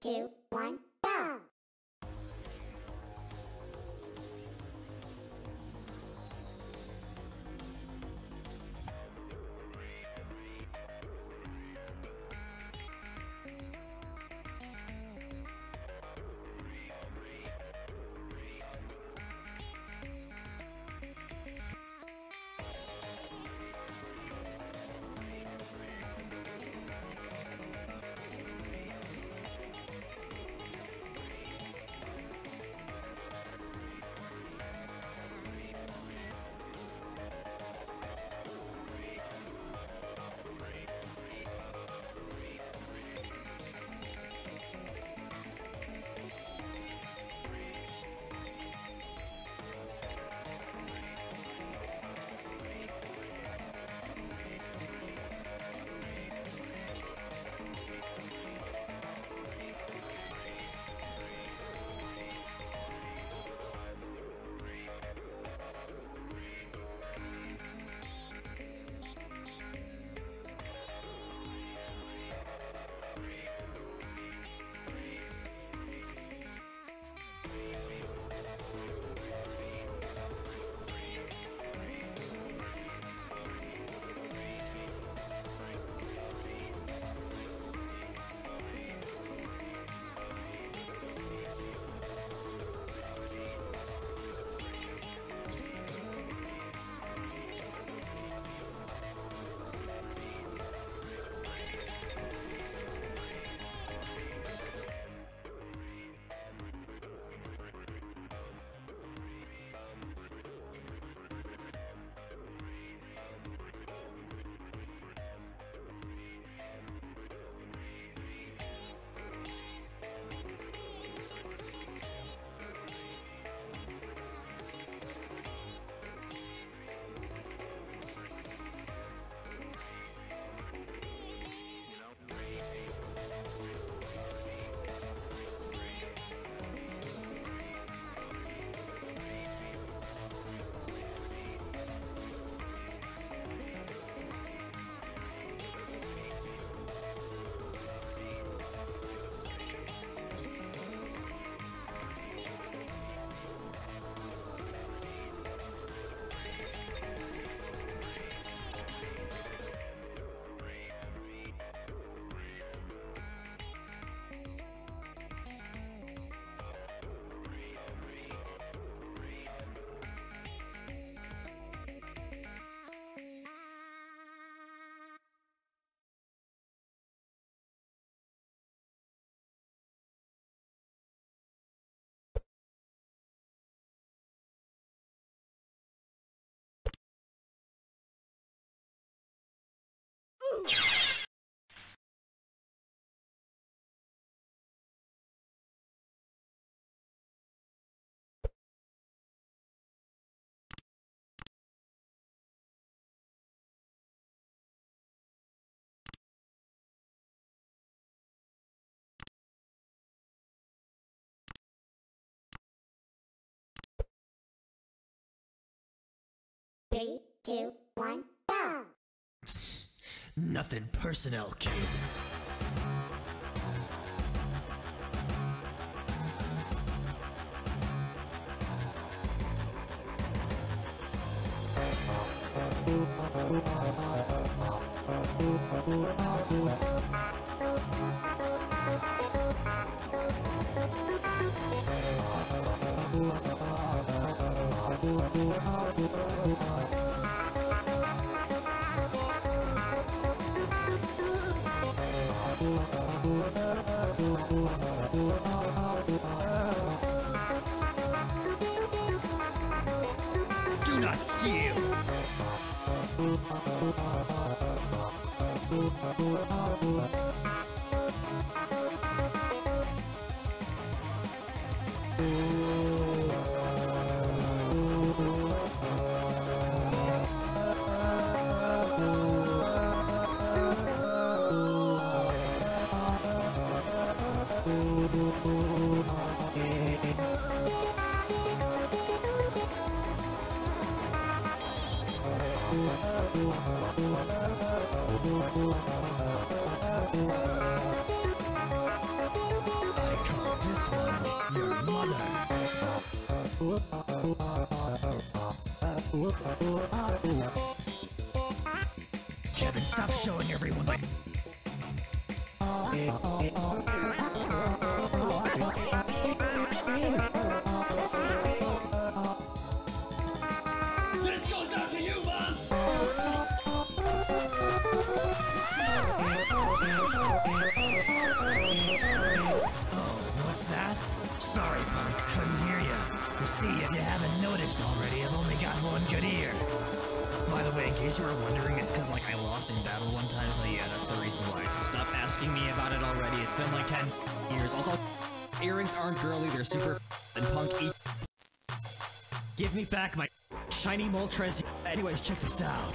two, one, Three, two, one, go! Nothing personnel, kid. 自。Showing everyone like. This goes out to you, Mom! Oh, what's that? Sorry, Punk, couldn't hear you. You see, if you haven't noticed already, I've only got one good ear. By the way, in case you were wondering, it's because like I yeah, that's the reason why. So stop asking me about it already. It's been like 10 years. Also, earrings aren't girly, they're super and punk. Give me back my shiny Moltres. Anyways, check this out.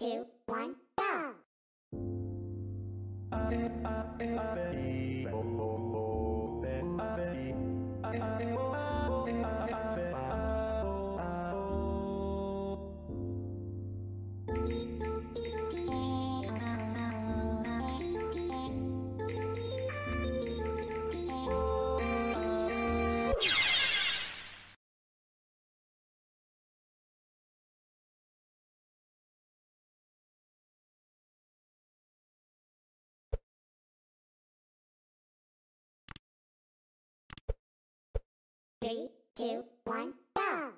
Two, one, two, one, go!